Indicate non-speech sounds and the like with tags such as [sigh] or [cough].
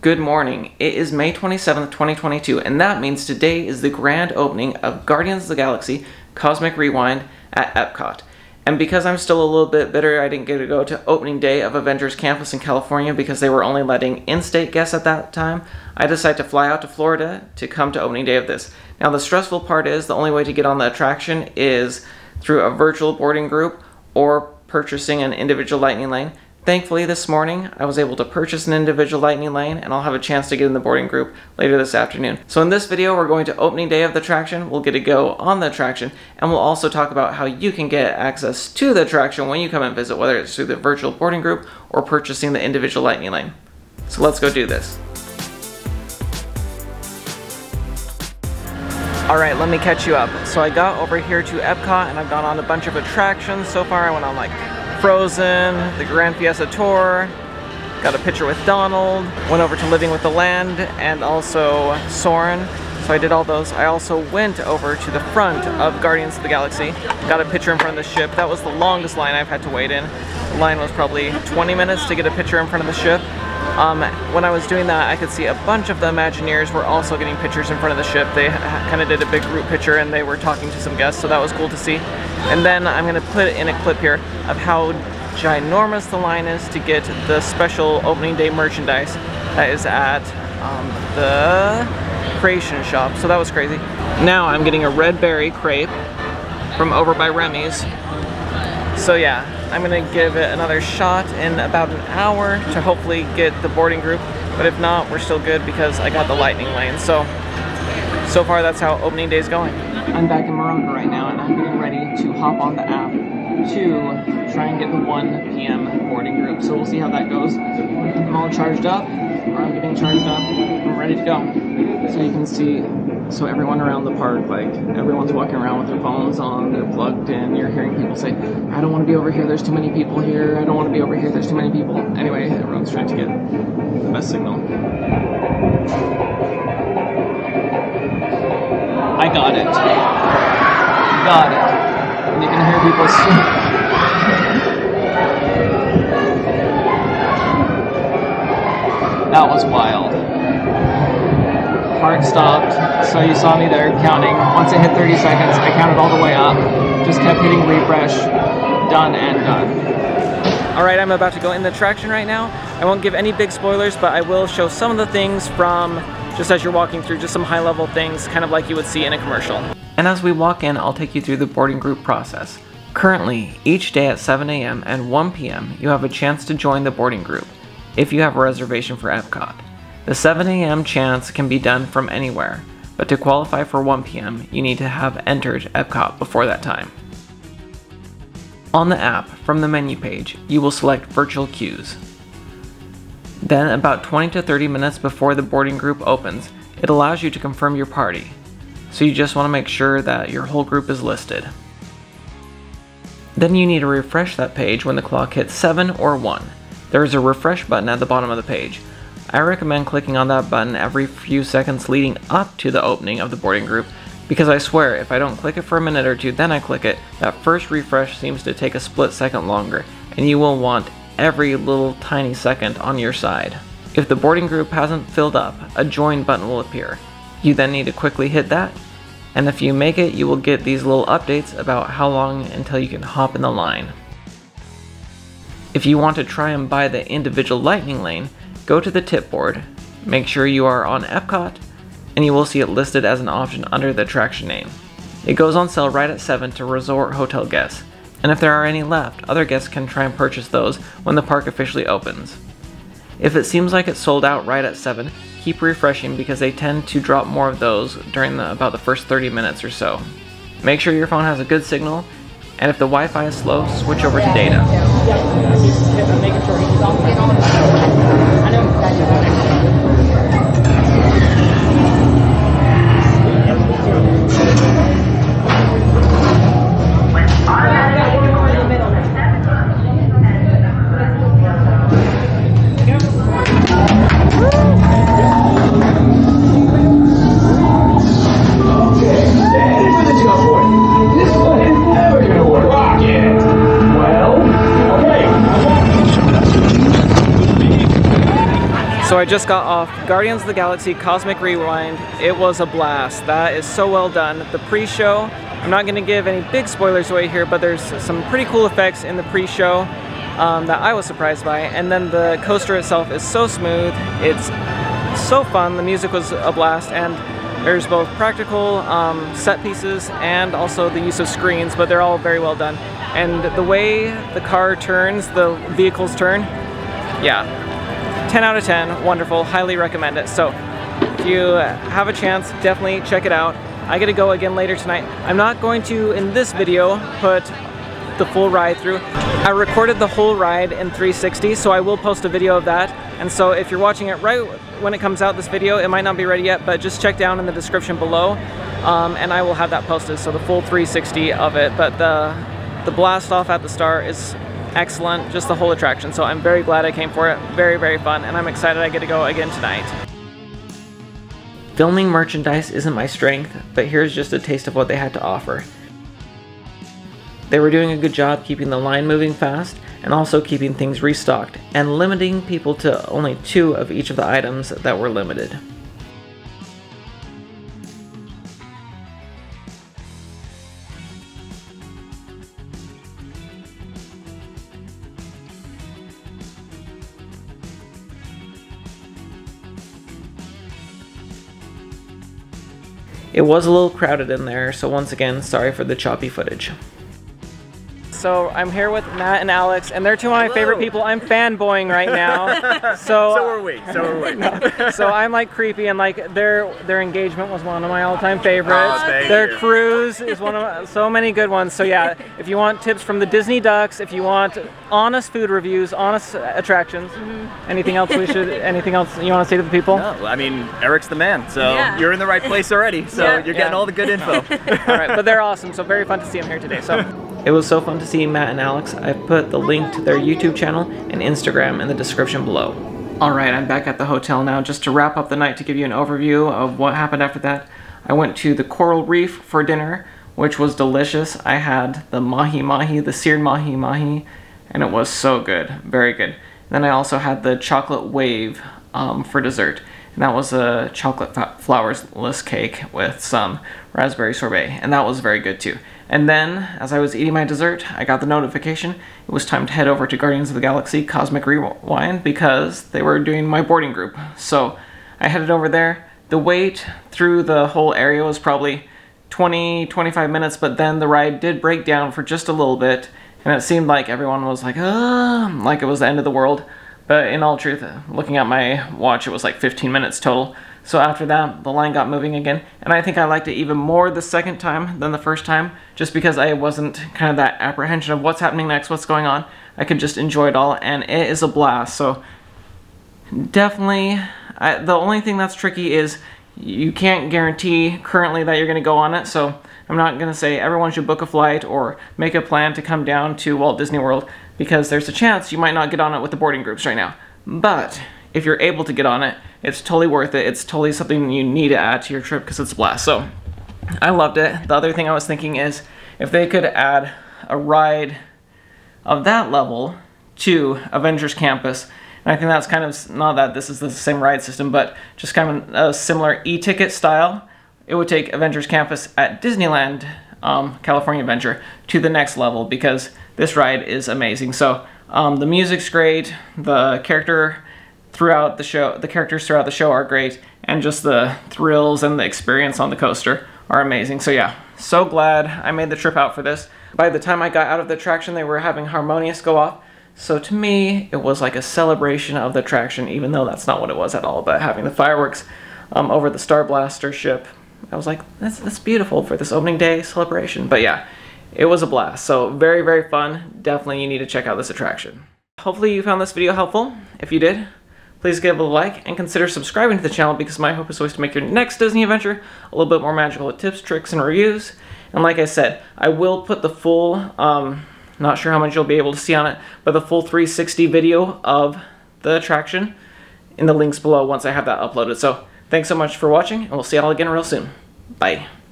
Good morning. It is May 27th, 2022, and that means today is the grand opening of Guardians of the Galaxy Cosmic Rewind at Epcot. And because I'm still a little bit bitter I didn't get to go to opening day of Avengers Campus in California because they were only letting in-state guests at that time, I decided to fly out to Florida to come to opening day of this. Now the stressful part is the only way to get on the attraction is through a virtual boarding group or purchasing an individual lightning lane. Thankfully, this morning I was able to purchase an individual lightning lane and I'll have a chance to get in the boarding group later this afternoon. So in this video, we're going to opening day of the attraction. We'll get a go on the attraction and we'll also talk about how you can get access to the attraction when you come and visit, whether it's through the virtual boarding group or purchasing the individual lightning lane. So let's go do this. Alright, let me catch you up. So I got over here to Epcot and I've gone on a bunch of attractions. So far I went on like Frozen, the Grand Fiesta Tour, got a picture with Donald, went over to Living with the Land, and also Soarin'. So I did all those. I also went over to the front of Guardians of the Galaxy, got a picture in front of the ship. That was the longest line I've had to wait in. The line was probably 20 minutes to get a picture in front of the ship. Um, when I was doing that, I could see a bunch of the Imagineers were also getting pictures in front of the ship. They kind of did a big group picture and they were talking to some guests, so that was cool to see. And then I'm going to put in a clip here of how ginormous the line is to get the special opening day merchandise that is at um, the Creation Shop. So that was crazy. Now I'm getting a red berry crepe from over by Remy's. So yeah, I'm gonna give it another shot in about an hour to hopefully get the boarding group. But if not, we're still good because I got the lightning lane. So, so far that's how opening day is going. I'm back in Morocco right now and I'm getting ready to hop on the app to try and get the 1 p.m. boarding group. So we'll see how that goes. I'm all charged up, or I'm getting charged up. I'm ready to go. So you can see so everyone around the park, like everyone's walking around with their phones on, they're plugged in, you're hearing people say, I don't want to be over here, there's too many people here, I don't want to be over here, there's too many people. Anyway, everyone's trying to get the best signal. I got it. Got it. Can hear people That was wild heart stopped. So you saw me there counting. Once it hit 30 seconds, I counted all the way up. Just kept hitting refresh. Done and done. All right, I'm about to go in the attraction right now. I won't give any big spoilers, but I will show some of the things from just as you're walking through, just some high level things, kind of like you would see in a commercial. And as we walk in, I'll take you through the boarding group process. Currently, each day at 7 a.m. and 1 p.m., you have a chance to join the boarding group if you have a reservation for Epcot. The 7 a.m. chance can be done from anywhere, but to qualify for 1 p.m., you need to have entered Epcot before that time. On the app, from the menu page, you will select Virtual Queues. Then, about 20 to 30 minutes before the boarding group opens, it allows you to confirm your party, so you just want to make sure that your whole group is listed. Then you need to refresh that page when the clock hits 7 or 1. There is a refresh button at the bottom of the page, I recommend clicking on that button every few seconds leading up to the opening of the boarding group because I swear if I don't click it for a minute or two then I click it, that first refresh seems to take a split second longer and you will want every little tiny second on your side. If the boarding group hasn't filled up, a join button will appear. You then need to quickly hit that and if you make it you will get these little updates about how long until you can hop in the line. If you want to try and buy the individual lightning lane, Go to the tip board, make sure you are on Epcot, and you will see it listed as an option under the attraction name. It goes on sale right at 7 to resort hotel guests, and if there are any left, other guests can try and purchase those when the park officially opens. If it seems like it's sold out right at 7, keep refreshing because they tend to drop more of those during the, about the first 30 minutes or so. Make sure your phone has a good signal, and if the Wi-Fi is slow, switch over to data. Just got off Guardians of the Galaxy Cosmic Rewind. It was a blast. That is so well done. The pre-show, I'm not going to give any big spoilers away here, but there's some pretty cool effects in the pre-show um, that I was surprised by. And then the coaster itself is so smooth. It's so fun. The music was a blast. And there's both practical um, set pieces and also the use of screens, but they're all very well done. And the way the car turns, the vehicles turn, yeah, 10 out of 10, wonderful, highly recommend it. So if you have a chance, definitely check it out. I get to go again later tonight. I'm not going to, in this video, put the full ride through. I recorded the whole ride in 360, so I will post a video of that. And so if you're watching it right when it comes out, this video, it might not be ready yet, but just check down in the description below, um, and I will have that posted, so the full 360 of it. But the, the blast off at the start is excellent, just the whole attraction. So I'm very glad I came for it. Very, very fun, and I'm excited I get to go again tonight. Filming merchandise isn't my strength, but here's just a taste of what they had to offer. They were doing a good job keeping the line moving fast and also keeping things restocked and limiting people to only two of each of the items that were limited. It was a little crowded in there, so once again, sorry for the choppy footage. So I'm here with Matt and Alex, and they're two of my Hello. favorite people. I'm fanboying right now. [laughs] So so are we. So are we. [laughs] no, so I'm like creepy, and like their their engagement was one of my all-time favorites. Oh, their you. cruise is one of my, so many good ones. So yeah, if you want tips from the Disney Ducks, if you want honest food reviews, honest attractions, mm-hmm. anything else we should, [laughs] anything else you want to say to the people? No, I mean Eric's the man, so yeah. you're in the right place already. So yeah. you're getting yeah. all the good info. all right, but they're awesome. So very fun to see them here today. So. It was so fun to see Matt and Alex. I've put the link to their YouTube channel and Instagram in the description below. Alright, I'm back at the hotel now. Just to wrap up the night to give you an overview of what happened after that, I went to the Coral Reef for dinner, which was delicious. I had the mahi mahi, the seared mahi mahi, and it was so good. Very good. then I also had the chocolate wave um, for dessert. And that was a chocolate flourless cake with some raspberry sorbet, and that was very good too. And then, as I was eating my dessert, I got the notification it was time to head over to Guardians of the Galaxy Cosmic Rewind because they were doing my boarding group. So I headed over there. The wait through the whole area was probably 20, 25 minutes, but then the ride did break down for just a little bit, and it seemed like everyone was like, ah, like it was the end of the world. But in all truth, looking at my watch, it was like 15 minutes total. So after that, the line got moving again, and I think I liked it even more the second time than the first time, just because I wasn't kind of that apprehension of what's happening next, what's going on. I could just enjoy it all, and it is a blast. So definitely, I, the only thing that's tricky is you can't guarantee currently that you're going to go on it, so I'm not going to say everyone should book a flight or make a plan to come down to Walt Disney World, because there's a chance you might not get on it with the boarding groups right now. But if you're able to get on it, it's totally worth it. It's totally something you need to add to your trip because it's a blast. So I loved it. The other thing I was thinking is if they could add a ride of that level to Avengers Campus, and I think that's kind of, not that this is the same ride system, but just kind of a similar e-ticket style, it would take Avengers Campus at Disneyland um, California Adventure to the next level because this ride is amazing. So um, the music's great, the character throughout the show, the characters throughout the show are great, and just the thrills and the experience on the coaster are amazing. So yeah, so glad I made the trip out for this. By the time I got out of the attraction, they were having Harmonious go off. So to me, it was like a celebration of the attraction, even though that's not what it was at all. But having the fireworks um, over the Star Blaster ship, I was like, that's, that's beautiful for this opening day celebration. But yeah, it was a blast. So very, very fun. Definitely you need to check out this attraction. Hopefully you found this video helpful. If you did, Please give it a like and consider subscribing to the channel because my hope is always to make your next Disney adventure a little bit more magical with tips, tricks, and reviews. And like I said, I will put the full, um, not sure how much you'll be able to see on it, but the full 360 video of the attraction in the links below once I have that uploaded. So thanks so much for watching, and we'll see y'all again real soon. Bye.